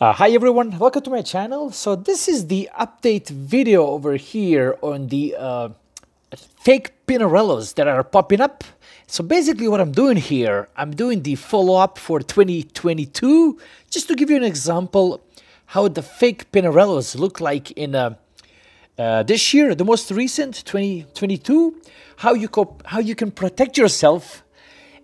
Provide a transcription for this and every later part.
Uh, hi everyone, welcome to my channel. So this is the update video over here on the uh, fake Pinarellos that are popping up. So basically what I'm doing here, I'm doing the follow-up for 2022, just to give you an example how the fake Pinarellos look like in uh, uh, this year, the most recent 2022, how you, how you can protect yourself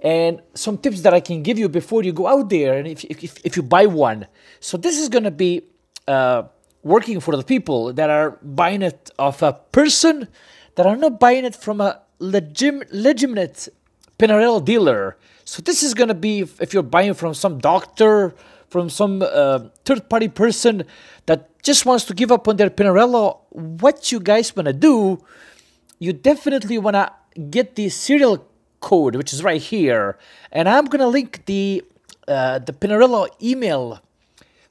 and some tips that I can give you before you go out there and if, if, if you buy one. So this is going to be uh, working for the people that are buying it of a person that are not buying it from a legim, legitimate Pinarello dealer. So this is going to be if, if, you're buying from some doctor, from some uh, third-party person that just wants to give up on their Pinarello, what you guys want to do, you definitely want to get the serial code, which is right here. And I'm going to link the, uh, the Pinarello email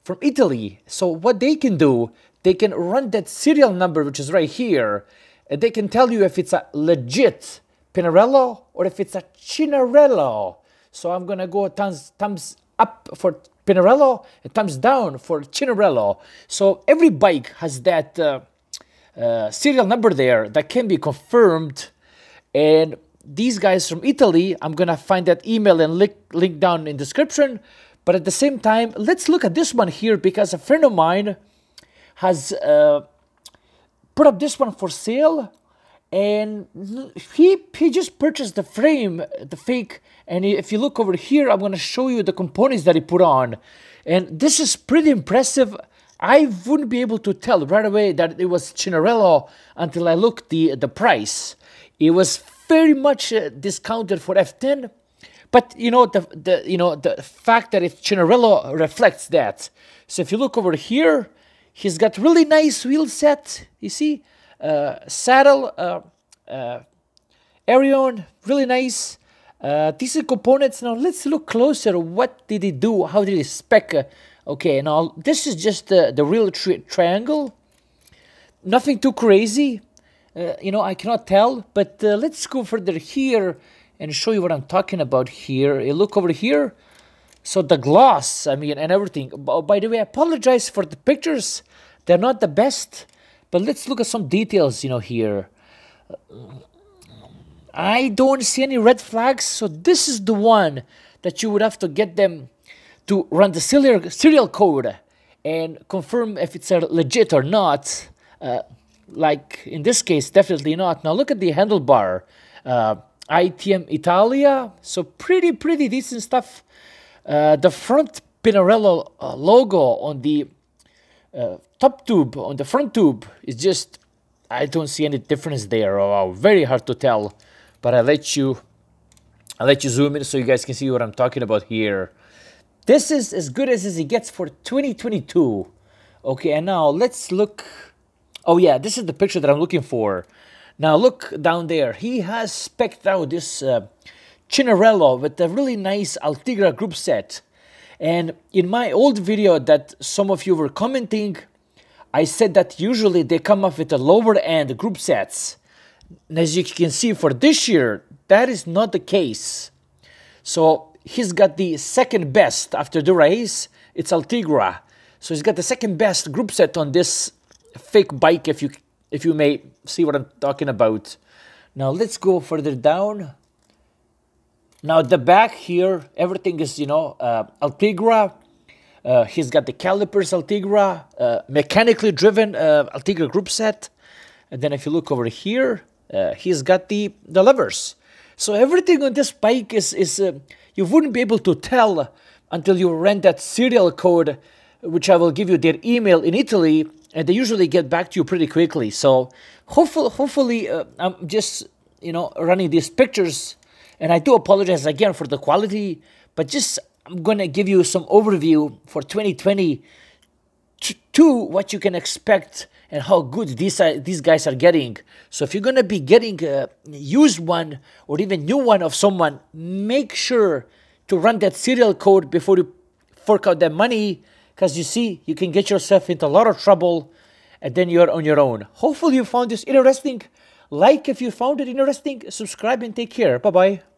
from Italy. So what they can do, they can run that serial number, which is right here, and they can tell you if it's a legit Pinarello or if it's a Chinarello. So I'm going to go thumbs, thumbs up for Pinarello and thumbs down for Chinarello. So every bike has that uh, uh, serial number there that can be confirmed. And these guys from Italy, I'm gonna find that email and link, link down in description. But at the same time, let's look at this one here because a friend of mine has uh, put up this one for sale and he he just purchased the frame the fake. And if you look over here i'm going to show you the components that he put on. And this is pretty impressive. I wouldn't be able to tell right away that it was Chinarello until i looked the the price. It was very much uh, discounted for F10. But you know the the you know the fact that it's Chinarello reflects that. So if you look over here, he's got really nice wheel set. You see, uh, saddle, uh, uh, Arion, really nice. Uh, decent components. Now let's look closer. What did he do? How did he spec? Uh, okay, now this is just the the real tri triangle. Nothing too crazy. Uh, you know, I cannot tell, but uh, let's go further here and show you what I'm talking about here. You look over here. So the gloss, I mean, and everything. Oh, by the way, I apologize for the pictures. They're not the best, but let's look at some details, you know, here. I don't see any red flags, so this is the one that you would have to get them to run the serial, serial code and confirm if it's a legit or not. Uh, like in this case, definitely not. Now look at the handlebar. Uh, ITM Italia, so pretty, pretty decent stuff. Uh, the front Pinarello uh, logo on the uh, top tube, on the front tube, is just, I don't see any difference there. Oh, very hard to tell, but I let you, I let you zoom in so you guys can see what I'm talking about here. This is as good as it gets for 2022. Okay, and now let's look Oh yeah, this is the picture that I'm looking for. Now look down there. He has specced out this uh, Chinarello with a really nice Ultegra group set. And in my old video that some of you were commenting, I said that usually they come up with a lower end group sets. And as you can see for this year, that is not the case. So he's got the second best after Dura-Ace. It's Ultegra. So he's got the second best group set on this fake bike if you if you may see what I'm talking about. Now let's go further down. Now the back here, everything is, you know, uh, Ultegra. Uh, he's got the calipers Ultegra, uh, mechanically driven uh, Ultegra group set. And then if you look over here, uh, he's got the, the levers. So everything on this bike is, is uh, you wouldn't be able to tell until you ran that serial code, which I will give you their email in Italy and they usually get back to you pretty quickly. So hopefully, hopefully, uh, I'm just you know running these pictures, and I do apologize again for the quality, but just I'm gonna give you some overview for 2020 to what you can expect and how good these are, these guys are getting. So if you're gonna be getting a used one or even new one of someone, make sure to run that serial code before you fork out that money because you see, you can get yourself into a lot of trouble and then you're on your own. Hopefully, you found this interesting. Like if you found it interesting, subscribe and take care. Bye bye.